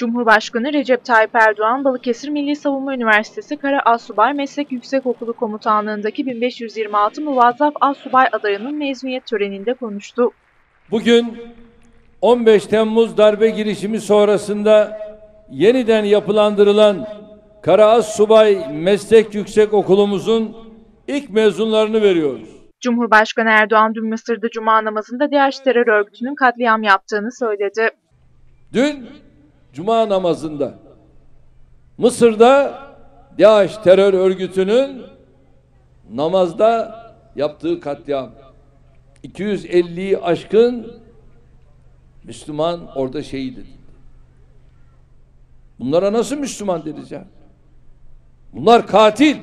Cumhurbaşkanı Recep Tayyip Erdoğan, Balıkesir Milli Savunma Üniversitesi Kara Assubay Meslek Yüksekokulu Komutanlığındaki 1526 muvazzaf assubay adayının mezuniyet töreninde konuştu. Bugün 15 Temmuz darbe girişimi sonrasında yeniden yapılandırılan Karaas Subay Meslek Yüksek Okulumuzun ilk mezunlarını veriyoruz. Cumhurbaşkanı Erdoğan dün Mısır'da Cuma namazında DAEŞ terör örgütünün katliam yaptığını söyledi. Dün Cuma namazında Mısır'da DAEŞ terör örgütünün namazda yaptığı katliam 250'yi aşkın Müslüman orada şehit edildi. Bunlara nasıl Müslüman deriz ya? Bunlar katil.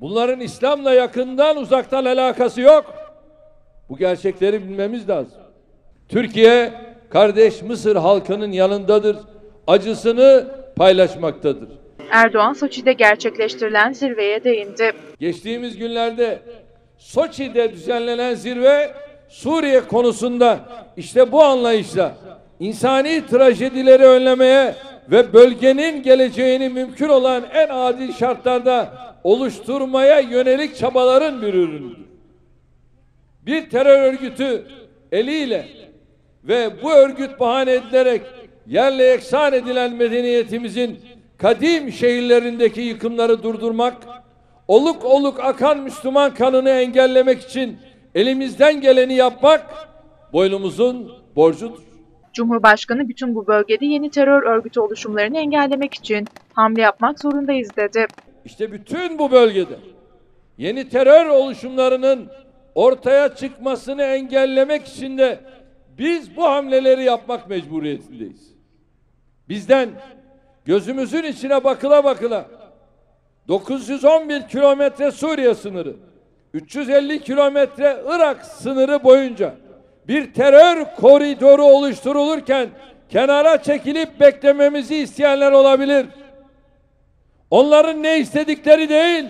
Bunların İslam'la yakından uzaktan alakası yok. Bu gerçekleri bilmemiz lazım. Türkiye kardeş Mısır halkının yanındadır. Acısını paylaşmaktadır. Erdoğan Soçi'de gerçekleştirilen zirveye değindi. Geçtiğimiz günlerde Soçi'de düzenlenen zirve Suriye konusunda işte bu anlayışla insani trajedileri önlemeye ve bölgenin geleceğini mümkün olan en adil şartlarda oluşturmaya yönelik çabaların bir ürünüdür. Bir terör örgütü eliyle ve bu örgüt bahane edilerek yerle eksan edilen medeniyetimizin kadim şehirlerindeki yıkımları durdurmak, oluk oluk akan Müslüman kanını engellemek için elimizden geleni yapmak boynumuzun borcudur. Cumhurbaşkanı bütün bu bölgede yeni terör örgütü oluşumlarını engellemek için hamle yapmak zorundayız dedi. İşte bütün bu bölgede yeni terör oluşumlarının ortaya çıkmasını engellemek için de biz bu hamleleri yapmak mecburiyetindeyiz. Bizden gözümüzün içine bakıla bakıla 911 kilometre Suriye sınırı, 350 kilometre Irak sınırı boyunca bir terör koridoru oluşturulurken kenara çekilip beklememizi isteyenler olabilir. Onların ne istedikleri değil,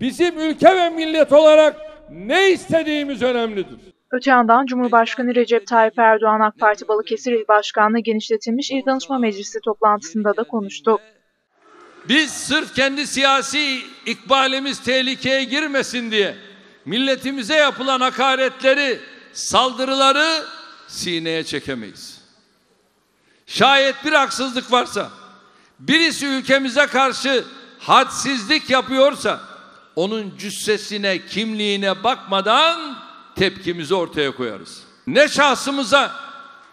bizim ülke ve millet olarak ne istediğimiz önemlidir. Öte yandan Cumhurbaşkanı Recep Tayyip Erdoğan AK Parti Balıkesir İl Başkanlığı genişletilmiş İl Danışma Meclisi toplantısında da konuştu. Biz sırf kendi siyasi ikbalimiz tehlikeye girmesin diye milletimize yapılan hakaretleri, saldırıları sineye çekemeyiz. Şayet bir haksızlık varsa, birisi ülkemize karşı hadsizlik yapıyorsa, onun cüssesine, kimliğine bakmadan tepkimizi ortaya koyarız. Ne şahsımıza,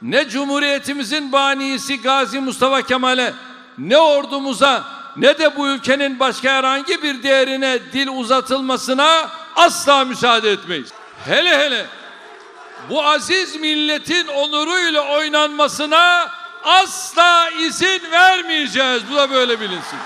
ne cumhuriyetimizin banisi Gazi Mustafa Kemal'e, ne ordumuza, ne de bu ülkenin başka herhangi bir değerine dil uzatılmasına asla müsaade etmeyiz. Hele hele bu aziz milletin onuruyla oynanmasına asla izin vermeyeceğiz. Bu da böyle bilinsin.